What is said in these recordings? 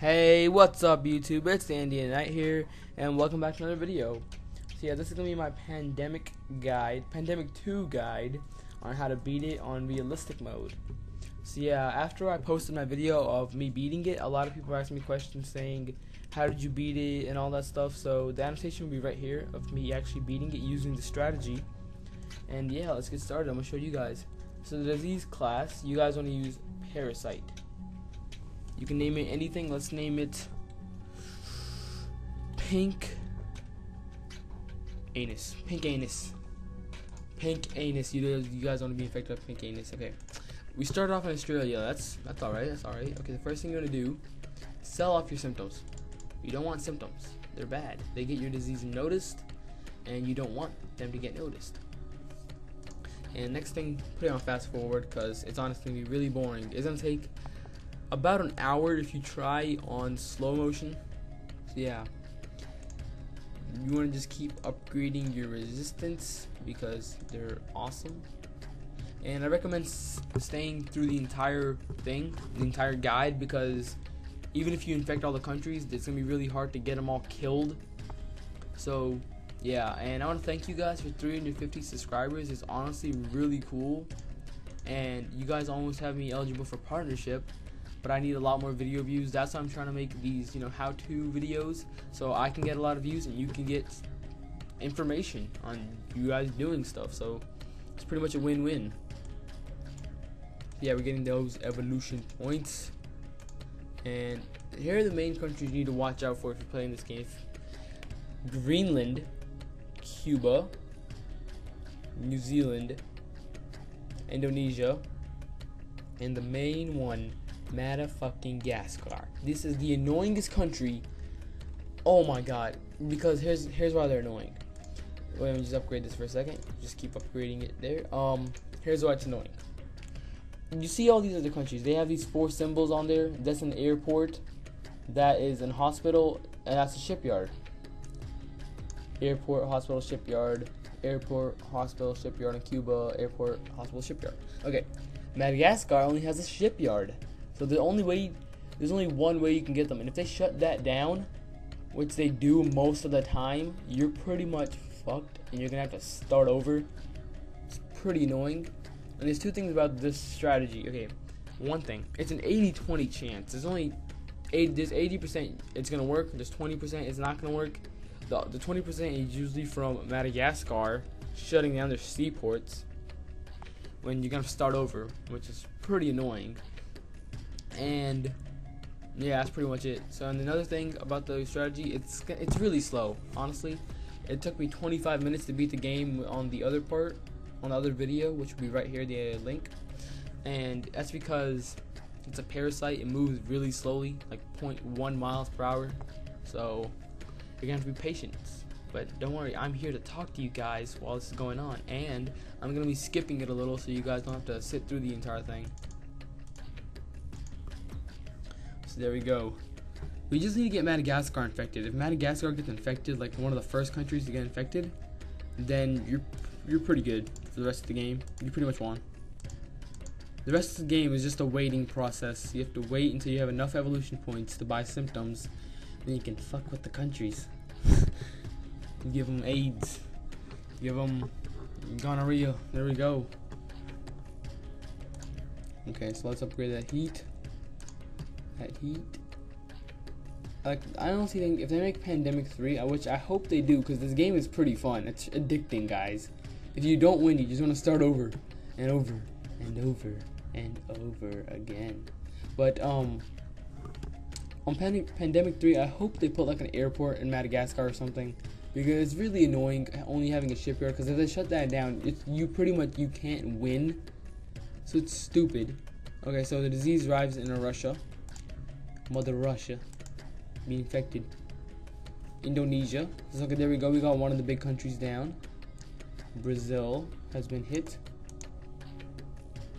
Hey, what's up YouTube? It's Indian Knight here, and welcome back to another video. So yeah, this is going to be my Pandemic guide, Pandemic 2 guide, on how to beat it on realistic mode. So yeah, after I posted my video of me beating it, a lot of people asked me questions saying, how did you beat it, and all that stuff, so the annotation will be right here of me actually beating it using the strategy. And yeah, let's get started, I'm going to show you guys. So the disease class, you guys want to use Parasite. You can name it anything. Let's name it Pink Anus. Pink Anus. Pink Anus. You, you guys want to be infected with Pink Anus. Okay. We started off in Australia. That's that's alright. That's alright. Okay, the first thing you're going to do, sell off your symptoms. You don't want symptoms. They're bad. They get your disease noticed, and you don't want them to get noticed. And next thing, put it on fast forward because it's honestly really boring. It's to take about an hour if you try on slow motion. So yeah, you want to just keep upgrading your resistance because they're awesome. And I recommend staying through the entire thing, the entire guide, because even if you infect all the countries, it's gonna be really hard to get them all killed. So yeah, and I want to thank you guys for 350 subscribers. It's honestly really cool, and you guys almost have me eligible for partnership but I need a lot more video views. That's why I'm trying to make these, you know, how-to videos so I can get a lot of views and you can get information on you guys doing stuff. So it's pretty much a win-win. Yeah, we're getting those evolution points. And here are the main countries you need to watch out for if you're playing this game. Greenland, Cuba, New Zealand, Indonesia, and the main one Madagascar. This is the annoyingest country. Oh my god. Because here's here's why they're annoying. Wait, let me just upgrade this for a second. Just keep upgrading it there. Um, here's why it's annoying. You see all these other countries. They have these four symbols on there. That's an airport. That is an hospital, and that's a shipyard. Airport, hospital, shipyard. Airport, hospital, shipyard in Cuba. Airport, hospital, shipyard. Okay. Madagascar only has a shipyard. So the only way, there's only one way you can get them, and if they shut that down, which they do most of the time, you're pretty much fucked, and you're gonna have to start over. It's pretty annoying. And there's two things about this strategy. Okay, one thing, it's an 80-20 chance. There's only eight. There's 80% it's gonna work. There's 20% it's not gonna work. The the 20% is usually from Madagascar shutting down their seaports when you're gonna start over, which is pretty annoying and yeah, that's pretty much it. So, and another thing about the strategy, it's it's really slow. Honestly, it took me 25 minutes to beat the game on the other part, on the other video, which will be right here, the link. And that's because it's a parasite. It moves really slowly, like 0.1 miles per hour. So you're gonna have to be patient. But don't worry, I'm here to talk to you guys while this is going on, and I'm gonna be skipping it a little so you guys don't have to sit through the entire thing. So there we go. We just need to get Madagascar infected. If Madagascar gets infected, like one of the first countries to get infected, then you're you're pretty good for the rest of the game. You pretty much won. The rest of the game is just a waiting process. You have to wait until you have enough evolution points to buy symptoms. Then you can fuck with the countries. give them AIDS. Give them gonorrhea. There we go. Okay, so let's upgrade that heat that heat. Like I honestly think if they make Pandemic 3, which I hope they do, because this game is pretty fun. It's addicting, guys. If you don't win, you just want to start over and over and over and over again. But um, on Pan Pandemic 3, I hope they put like an airport in Madagascar or something because it's really annoying only having a shipyard. Because if they shut that down, you pretty much you can't win. So it's stupid. Okay, so the disease arrives in Russia. Mother Russia be infected. Indonesia. So okay, there we go. We got one of the big countries down. Brazil has been hit.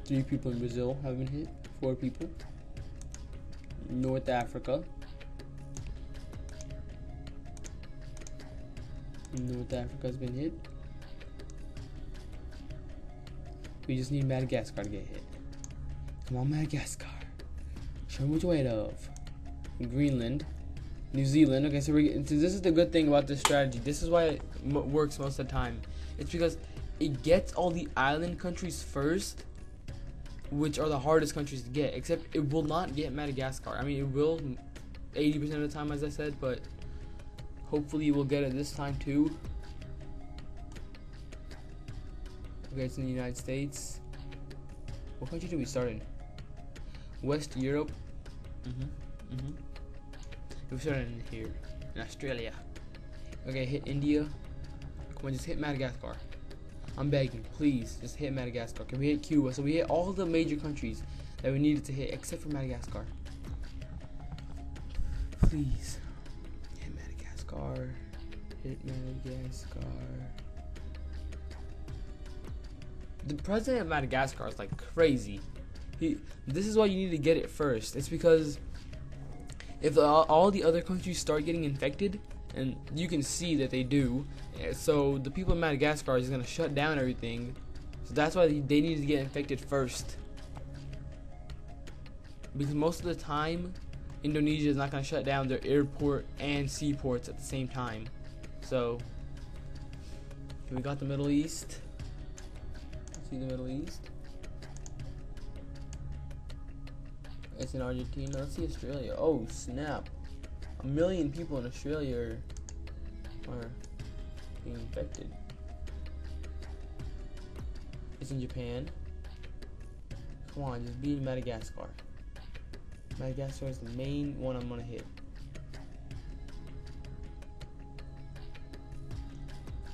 Three people in Brazil have been hit. Four people. North Africa. North Africa has been hit. We just need Madagascar to get hit. Come on, Madagascar. Show me what you're made of. Greenland, New Zealand. Okay, so, we so this is the good thing about this strategy. This is why it m- works most of the time. It's because it gets all the island countries first, which are the hardest countries to get. Except it will not get Madagascar. I mean, it will 80% of the time, as I said, but hopefully we'll get it this time too. Okay, it's in the United States. What country did we start in? West Europe. Mm-hmm. Mm-hmm. We started in here, in Australia. Okay, hit India. Come on, just hit Madagascar. I'm begging, please, just hit Madagascar. Can we hit Cuba? So we hit all the major countries that we needed to hit, except for Madagascar. Please, hit Madagascar. Hit Madagascar. The president of Madagascar is like crazy. He, this is why you need to get it first. It's because if all, all the other countries start getting infected, and you can see that they do, eh, so the people in Madagascar is gonna shut down everything. So that's why they need to get infected first. Because most of the time, Indonesia is not gonna shut down their airport and seaports at the same time. So, we got the Middle East. See the Middle East. It's in Argentina. Let's see Australia. Oh snap! A million people in Australia are, are being infected. It's in Japan. Come on, just beat Madagascar. Madagascar is the main one I'm gonna hit.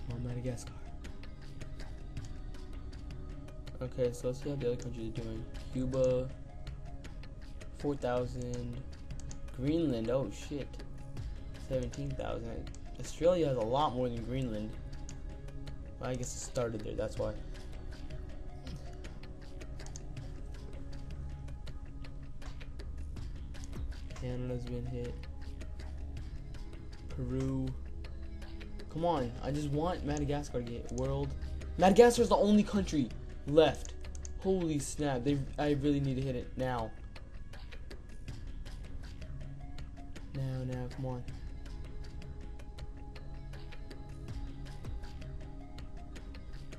Come on, Madagascar. Okay, so let's see how the other countries are doing. Cuba, 4,000. Greenland, oh shit. 17,000. Australia has a lot more than Greenland. I guess it started there, that's why. Canada's been hit. Peru. Come on, I just want Madagascar to get world. Madagascar is the only country left. Holy snap! They, I really need to hit it now. Now, now, come on.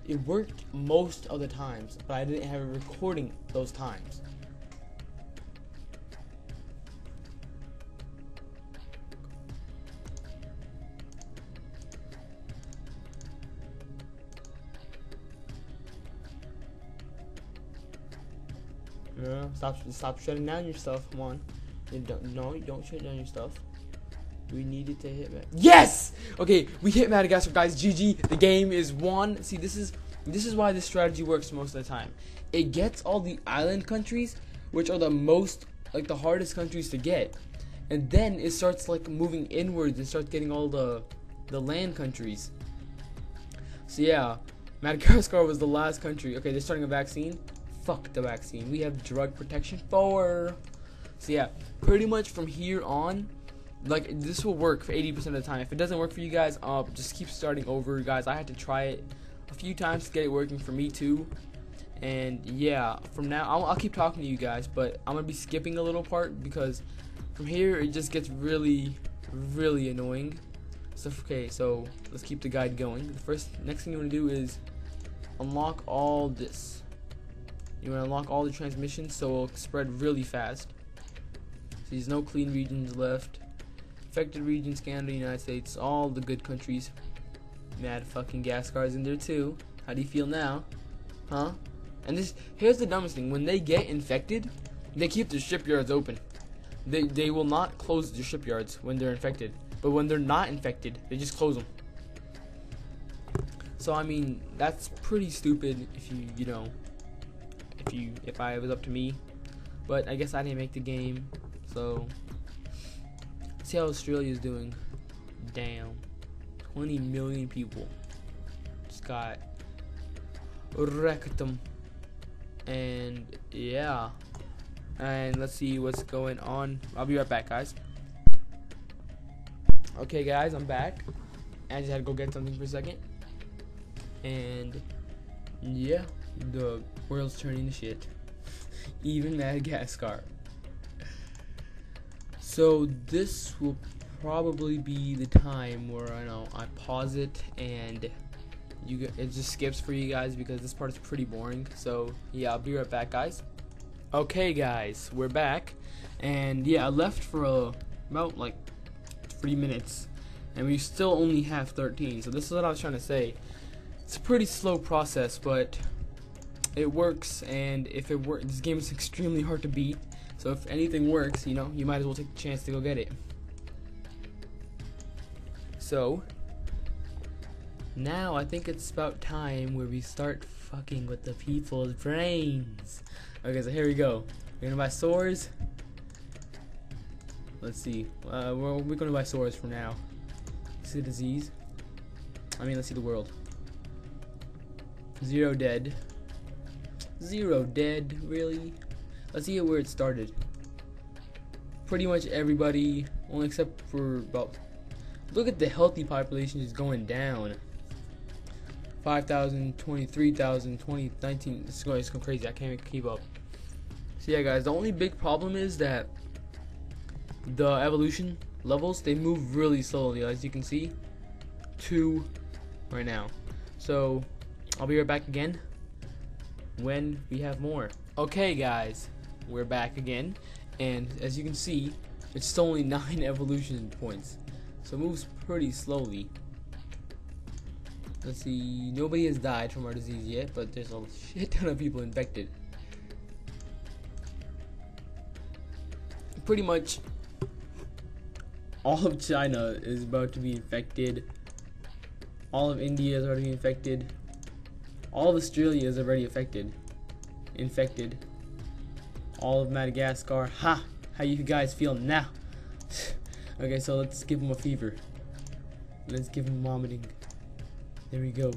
It worked most of the times, but I didn't have a recording those times. No, stop, stop shutting down your stuff. Come on. Don't, no, you don't shut down your stuff. We needed to hit. yes. Okay, we hit Madagascar, guys. GG. The game is won. See, this is this is why this strategy works most of the time. It gets all the island countries, which are the most like the hardest countries to get, and then it starts like moving inwards and starts getting all the the land countries. So yeah, Madagascar was the last country. Okay, they're starting a vaccine. Fuck the vaccine. We have drug protection for. So yeah, pretty much from here on, like this will work for 80% of the time. If it doesn't work for you guys, uh, just keep starting over, guys. I had to try it a few times to get it working for me too. And yeah, from now I'll, I'll keep talking to you guys, but I'm gonna be skipping a little part because from here it just gets really, really annoying. So okay, so let's keep the guide going. The first next thing you want to do is unlock all this. You want to unlock all the transmissions so it'll spread really fast. There's no clean regions left. Affected regions, Canada, United States, all the good countries. Mad fucking gas cars in there too. How do you feel now? Huh? And this here's the dumbest thing. When they get infected, they keep their shipyards open. They they will not close their shipyards when they're infected. But when they're not infected, they just close them. So I mean, that's pretty stupid if you you know if you if I was up to me. But I guess I didn't make the game. So see how Australia's doing. Damn. 20 million people just got wrecked them. And yeah. And let's see what's going on. I'll be right back, guys. Okay, guys, I'm back. I just had to go get something for a second. And yeah, the world's turning to shit. Even Madagascar. So this will probably be the time where I know I pause it and you it just skips for you guys because this part is pretty boring. So yeah, I'll be right back, guys. Okay, guys, we're back, and yeah, I left for a, about like three minutes, and we still only have 13. So this is what I was trying to say. It's a pretty slow process, but it works, and if it works, this game is extremely hard to beat. So if anything works, you know, you might as well take the chance to go get it. So, now I think it's about time where we start fucking with the people's brains. Okay, so here we go. We're gonna buy swords. Let's see. Uh, we're, we're gonna buy swords for now. See the disease. I mean, let's see the world. Zero dead. Zero dead, really? Let's see where it started. Pretty much everybody, only except for about. Look at the healthy population is going down. 5,000, 23,000, 20, 19. It's going, it's going crazy. I can't keep up. So yeah, guys, the only big problem is that the evolution levels they move really slowly, as you can see. Two right now. So I'll be right back again when we have more. Okay, guys, we're back again, and as you can see, it's still only nine evolution points, so it moves pretty slowly. Let's see, nobody has died from our disease yet, but there's a shit ton of people infected. Pretty much all of China is about to be infected. All of India is already infected. All of Australia is already affected. Infected. All of Madagascar. Ha! How you guys feel now? okay, so let's give him a fever. Let's give him vomiting. There we go.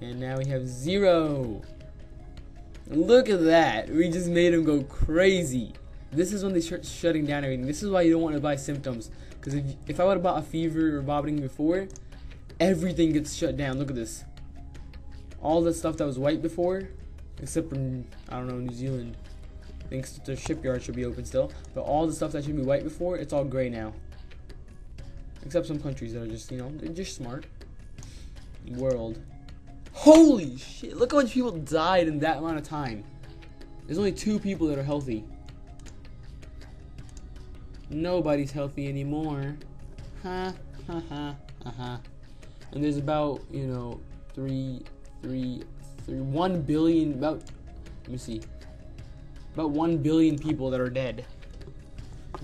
And now we have zero. Look at that. We just made him go crazy. This is when they start shutting down everything. This is why you don't want to buy symptoms. Because if, if I would have bought a fever or vomiting before, everything gets shut down. Look at this all the stuff that was white before, except for I don't know New Zealand. Thinks the shipyard should be open still, but all the stuff that should be white before, it's all gray now. Except some countries that are just you know they're just smart. World. Holy shit! Look how much people died in that amount of time. There's only two people that are healthy. Nobody's healthy anymore. Ha ha ha ha ha. And there's about you know three three, three, one billion, about, let me see, about one billion people that are dead.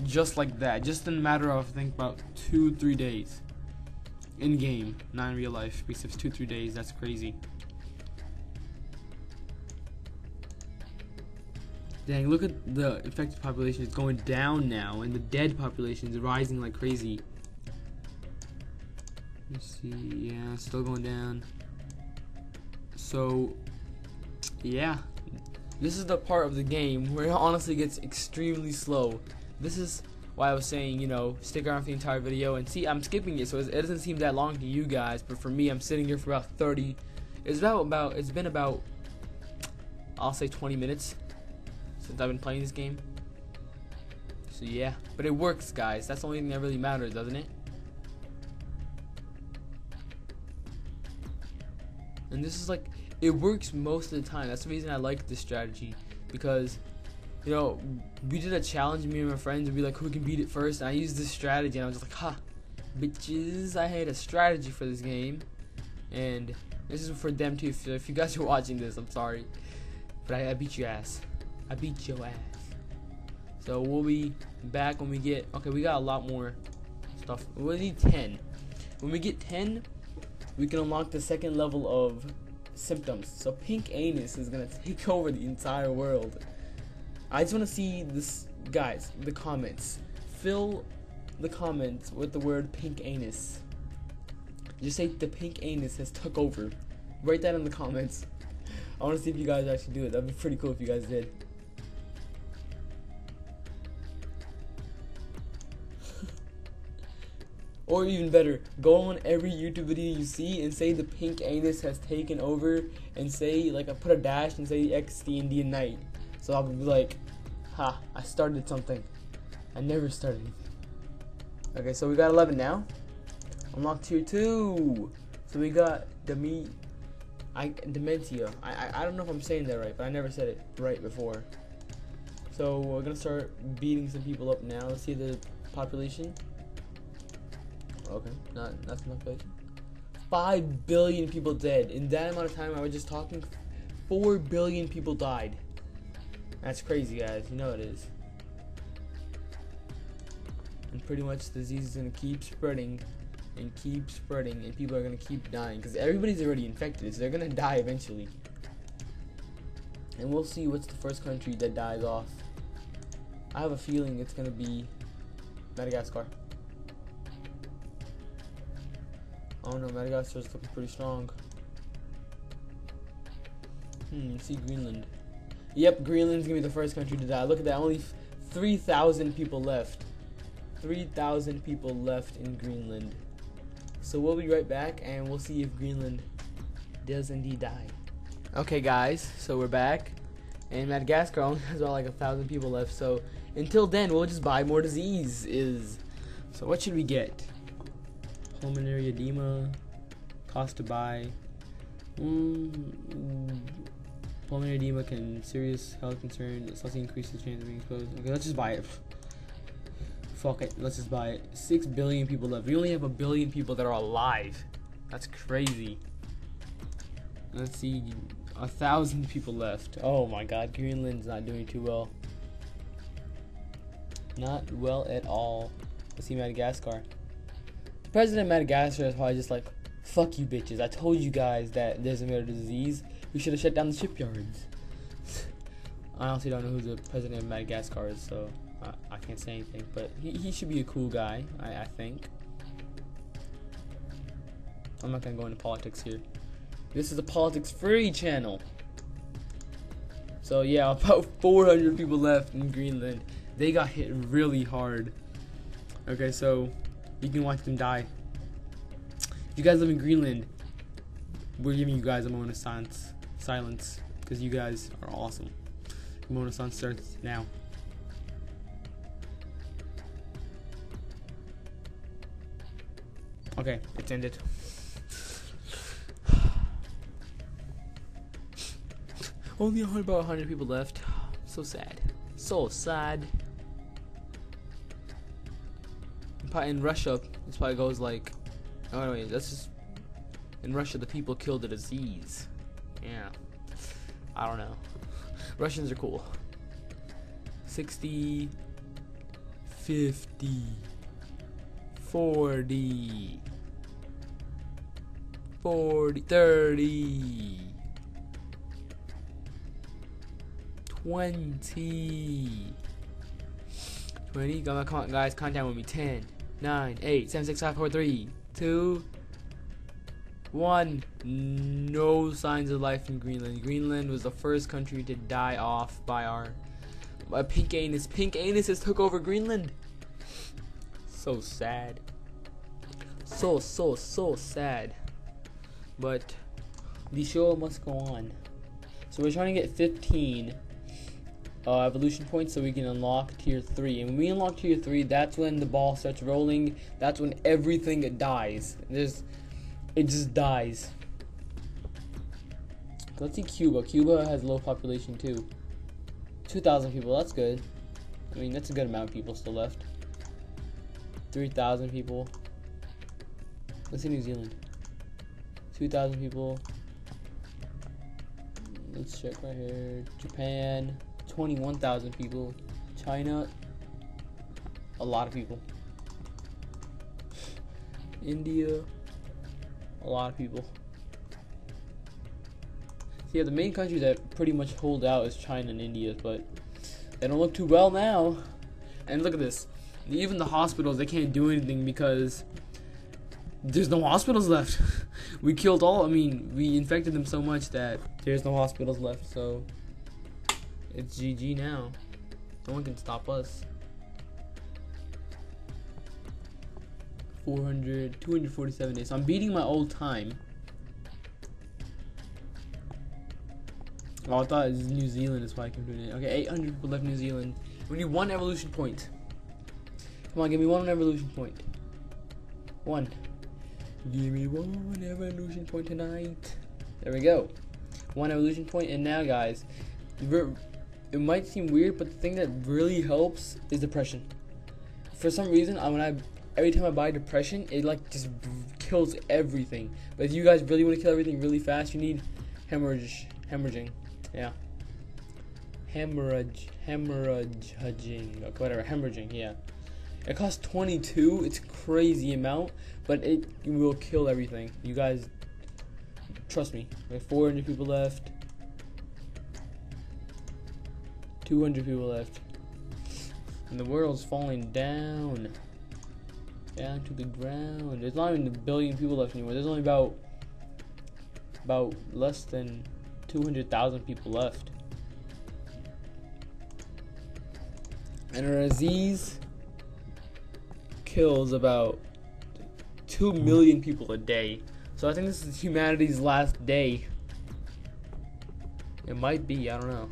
Just like that, just in a matter of, I think, about two, three days. In game, not in real life, because it's two, three days, that's crazy. Dang, look at the infected population. It's going down now, and the dead population is rising like crazy. Let's see. Yeah, still going down. So, yeah. This is the part of the game where it honestly gets extremely slow. This is why I was saying, you know, stick around for the entire video. And see, I'm skipping it, so it doesn't seem that long to you guys. But for me, I'm sitting here for about 30. It's about, about it's been about, I'll say 20 minutes since I've been playing this game. So yeah, but it works, guys. That's the only thing that really matters, doesn't it? And this is like it works most of the time. That's the reason I like this strategy because you know we did a challenge me and my friends and we like who can beat it first. And I used this strategy and I was just like, ha, bitches! I had a strategy for this game, and this is for them too. If, if you guys are watching this, I'm sorry, but I, I beat your ass. I beat your ass. So we'll be back when we get okay. We got a lot more stuff. We need ten. When we get ten, we can unlock the second level of symptoms. So pink anus is gonna take over the entire world. I just wanna see this guys, the comments. Fill the comments with the word pink anus. Just say the pink anus has took over. Write that in the comments. I wanna see if you guys actually do it. That'd be pretty cool if you guys did. Or even better, go on every YouTube video you see and say the pink anus has taken over and say like I put a dash and say X the Indian Knight. So I'll be like, ha, I started something. I never started. Okay, so we got 11 now. Unlock tier 2. So we got Demi... I, Dementia. I, I, I don't know if I'm saying that right, but I never said it right before. So we're gonna start beating some people up now. Let's see the population. Okay, not that's enough population. Five billion people dead. In that amount of time I was just talking, four billion people died. That's crazy guys, you know it is. And pretty much the disease is gonna keep spreading and keep spreading and people are gonna keep dying because everybody's already infected, so they're gonna die eventually. And we'll see what's the first country that dies off. I have a feeling it's gonna be Madagascar. Oh no, Madagascar's looking pretty strong. Hmm, see Greenland. Yep, Greenland's gonna be the first country to die. Look at that, only 3,000 people left. 3,000 people left in Greenland. So we'll be right back and we'll see if Greenland does indeed die. Okay, guys, so we're back. And Madagascar only has about like a thousand people left. So until then, we'll just buy more disease. Is so what should we get? Pulmonary edema, cost to buy. Mm, pulmonary edema can serious health concern. It's also increases the chance of being exposed. Okay, let's just buy it. Fuck it, let's just buy it. Six billion people left. We only have a billion people that are alive. That's crazy. Let's see, a thousand people left. Oh my god, Greenland's not doing too well. Not well at all. Let's see Madagascar. President of Madagascar is probably just like, fuck you bitches. I told you guys that there's a murder disease. We should have shut down the shipyards. I honestly don't know who the president of Madagascar is, so I, I can't say anything, but he, he should be a cool guy, I, I think. I'm not gonna go into politics here. This is a politics free channel. So yeah, about 400 people left in Greenland. They got hit really hard. Okay, so you can watch them die. If you guys live in Greenland, we're giving you guys a moment of silence, silence, because you guys are awesome. The moment of silence starts now. Okay, it's ended. Only about 100 people left. So sad. So sad. In Russia, this probably goes like. Oh, wait, that's just. In Russia, the people killed the disease. Yeah. I don't know. Russians are cool. 60. 50. 40 40 30 20 20 come on guys count down with me 10 9 8 7 6 5 4 3 2 1 no signs of life in Greenland Greenland was the first country to die off by our by pink anus pink anus has took over Greenland so sad. So, so, so sad. But the show must go on. So we're trying to get 15 uh, evolution points so we can unlock tier 3. And when we unlock tier 3, that's when the ball starts rolling. That's when everything dies. There's, it just dies. Let's see Cuba. Cuba has low population too. 2,000 people, that's good. I mean, that's a good amount of people still left. 3,000 people. Let's see New Zealand. 2,000 people. Let's check right here. Japan, 21,000 people. China, a lot of people. India, a lot of people. So yeah, the main countries that pretty much hold out is China and India, but they don't look too well now. And look at this even the hospitals they can't do anything because there's no hospitals left. we killed all. I mean, we infected them so much that there's no hospitals left. So it's GG now. No one can stop us. 400, 247 days. So I'm beating my old time. Oh, I thought it was New Zealand is why I kept doing it. Okay, 800 people left New Zealand. We need one evolution point. Come on, give me one evolution point. One. Give me one evolution point tonight. There we go. One evolution point, and now, guys, it might seem weird, but the thing that really helps is depression. For some reason, I, when I every time I buy depression, it like just kills everything. But if you guys really want to kill everything really fast, you need hemorrhage, hemorrhaging, yeah, hemorrhage, hemorrhaging, whatever, hemorrhaging, yeah. It costs 22. It's crazy amount, but it will kill everything. You guys, trust me. We have 400 people left. 200 people left. And the world's falling down. Down to the ground. There's not even a billion people left anymore. There's only about about less than 200,000 people left. And a disease kills about 2 million people a day. So I think this is humanity's last day. It might be, I don't know.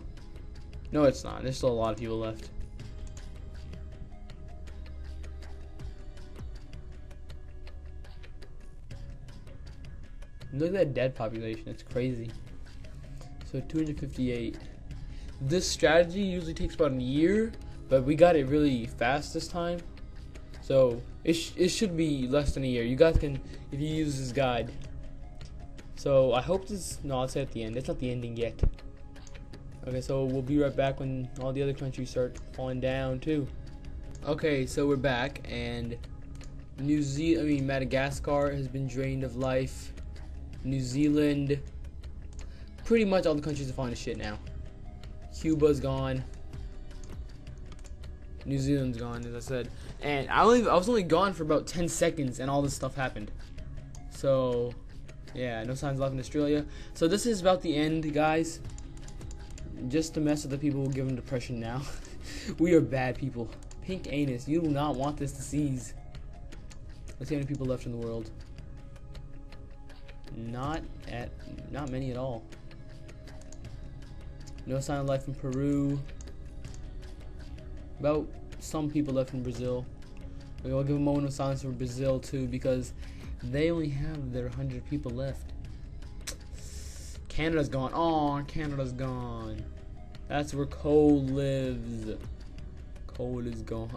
No, it's not. There's still a lot of people left. Look at that dead population. It's crazy. So 258. This strategy usually takes about a year, but we got it really fast this time. So it, sh it should be less than a year. You guys can, if you use this guide. So I hope this, no, I'll say at the end. It's not the ending yet. Okay, so we'll be right back when all the other countries start falling down too. Okay, so we're back, and New Zealand, I mean Madagascar has been drained of life. New Zealand, pretty much all the countries are falling to shit now. Cuba's gone. New Zealand's gone, as I said, and I only I was only gone for about 10 seconds, and all this stuff happened. So, yeah, no signs left in Australia. So this is about the end, guys just to mess with the people who give him depression now. we are bad people. Pink anus, you do not want this disease. Let's see how many people left in the world. Not at not many at all. No sign of life in Peru. About some people left in Brazil. We'll give a moment of silence for Brazil too because they only have their 100 people left. Canada's gone. Oh, Canada's gone. That's where Cole lives. Cole is gone.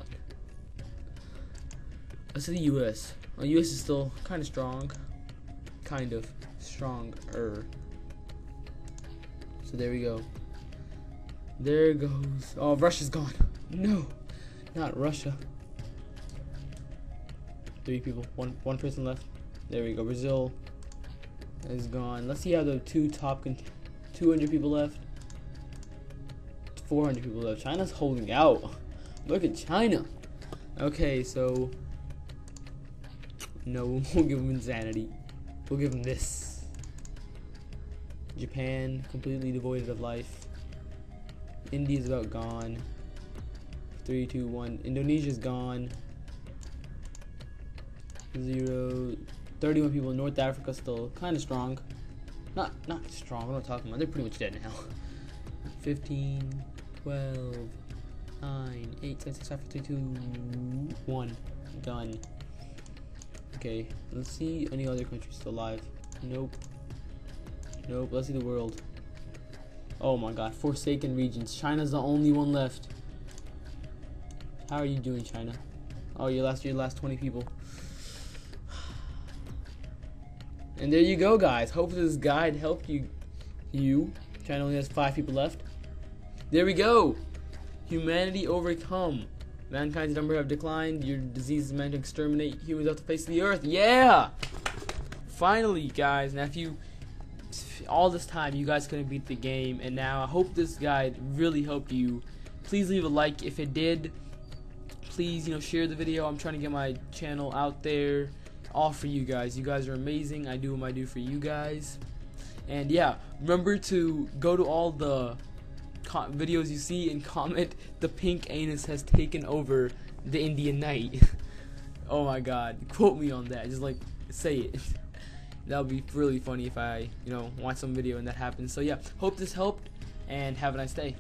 Let's see the U.S. The U.S. is still kind of strong. Kind of stronger. So there we go. There goes. Oh, Russia's gone. No, not Russia. Three people. One one person left. There we go. Brazil is gone. Let's see how the two top 200 people left. 400 people left. China's holding out. Look at China. Okay, so no, we'll give them insanity. We'll give them this. Japan completely devoid of life. India's about gone. Three, two, one. Indonesia's gone. Zero. 31 people. North Africa still kind of strong. Not not strong. What am I talking about? They're pretty much dead now. 15, 12, 9, 8, 7, 6, 5, 4, 3, 2, 1. Done. Okay, let's see any other countries still alive. Nope. Nope, let's see the world. Oh my god, Forsaken regions. China's the only one left. How are you doing, China? Oh, your last your last 20 people. And there you go, guys. Hope this guide helped you. You. China only has five people left. There we go. Humanity overcome. Mankind's number have declined. Your disease is meant to exterminate humans off the face of the earth. Yeah! Finally, guys. Now, if you all this time you guys couldn't beat the game, and now I hope this guide really helped you. Please leave a like if it did. Please, you know, share the video. I'm trying to get my channel out there all for you guys. You guys are amazing. I do what I do for you guys. And yeah, remember to go to all the videos you see and comment the pink anus has taken over the Indian Knight. oh my god, quote me on that. Just like say it. that would be really funny if I, you know, watch some video and that happens. So yeah, hope this helped and have a nice day.